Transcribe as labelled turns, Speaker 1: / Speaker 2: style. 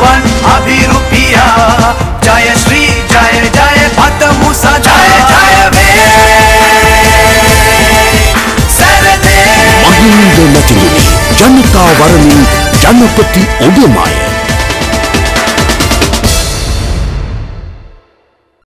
Speaker 1: पवन रुपिया जय श्री, जय जय, भक्त मूसा, जय जय
Speaker 2: ಮಹಿಳೆಯಿಂದ ನಟನೆ ಜನತಾ ವರನಿ जनपति ಉಡುಮಾಯ